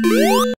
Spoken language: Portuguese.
Música